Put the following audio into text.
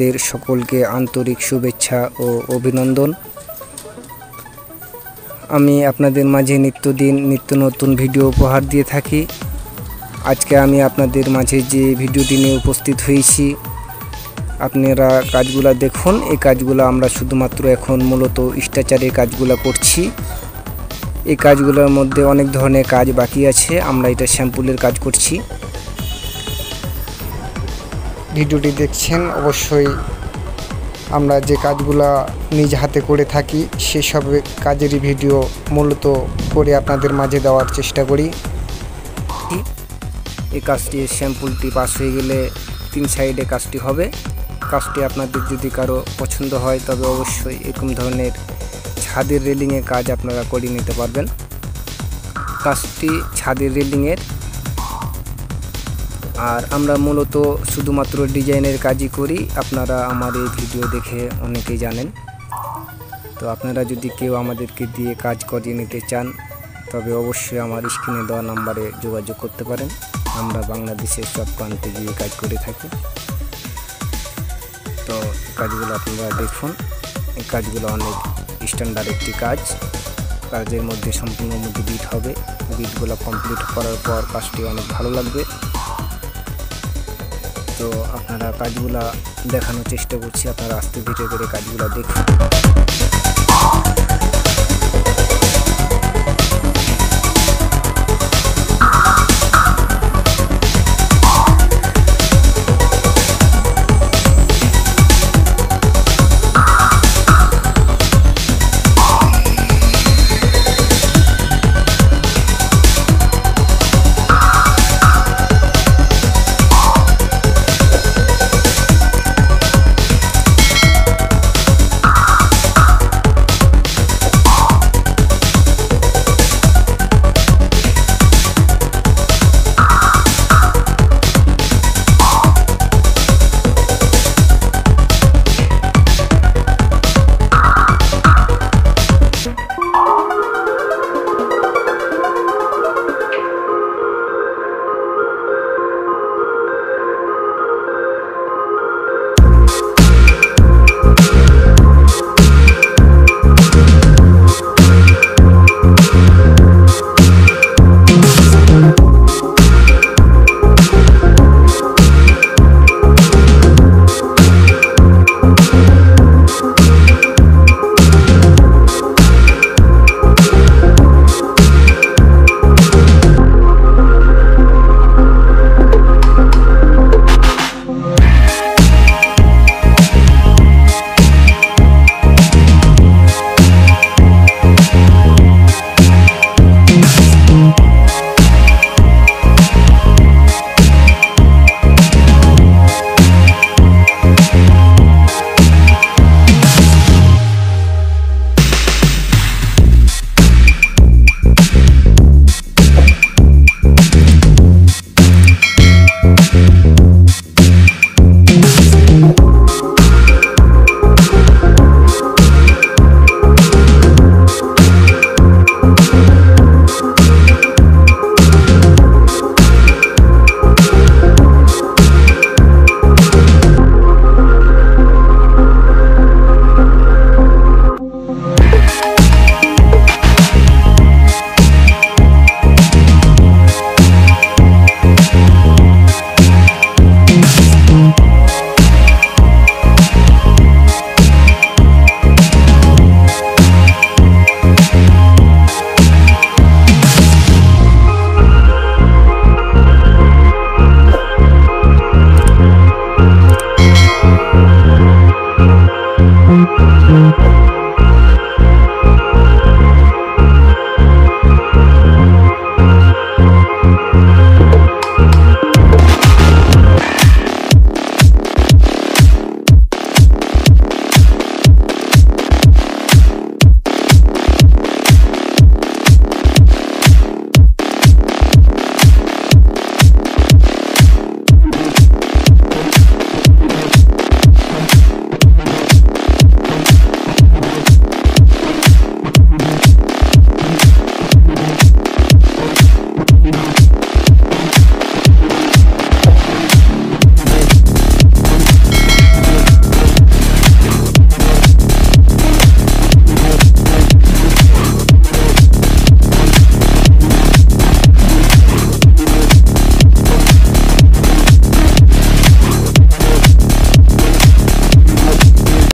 দের সকলকে আন্তরিক শুভেচ্ছা ও অভিনন্দন। আমি আপনাদের মাঝে নিত্যদিন নিত্য নতুন ভিডিও উপহার দিয়ে থাকি। আজকে আমি আপনাদের মাঝে যে ভিডিওটি নিয়ে উপস্থিত হয়েছি, আপনারা কাজগুলো দেখুন। এই কাজগুলো আমরা শুধুমাত্র এখন মূলত স্ট্রাচারের কাজগুলো করছি। এই কাজগুলোর মধ্যে অনেক ধরনের কাজ বাকি আছে। আমরা এটা শ্যাম্পুলের কাজ করছি। ভিডিওটি দেখছেন, অবশ্যই আমরা যে কাজগুলা নিজ হাতে করে থাকি, সেসব কাজেরই ভিডিও মূলত করে আপনাদের মাঝে দেওয়ার চেষ্টা করি। এই কাজটি শ্যাম্পুলটি পাস হয়ে গেলে তিন সাইডে কাজটি হবে। কাজটি আপনাদের যদি কারও পছন্দ হয়, তবে অবশ্যই এরকম ধরনের ছাদের রেলিংয়ের কাজ আপনারা করে নিতে পারবেন। কাজটি ছাদের রেলিংয়ের আর আমরা মূলত শুধুমাত্র ডিজাইনের কাজই করি। আপনারা আমার এই ভিডিও দেখে অনেকেই জানেন। তো আপনারা যদি কেউ আমাদেরকে দিয়ে কাজ করিয়ে নিতে চান, তবে অবশ্যই আমার স্ক্রিনে দেওয়া নাম্বারে যোগাযোগ করতে পারেন। আমরা বাংলাদেশের সব প্রান্তে গিয়ে কাজ করে থাকি। তো কাজগুলো আপনারা দেখুন। এই কাজগুলো অনেক স্ট্যান্ডার্ড একটি কাজ। কাজের মধ্যে সম্পূর্ণ মধ্যে বিট হবে বিটগুলো কমপ্লিট করার পর কাজটি অনেক ভালো লাগবে। তো আপনারা কাজগুলা দেখানোর চেষ্টা করছি আপনারা আস্তে ধীরে করে কাজগুলা দেখুন।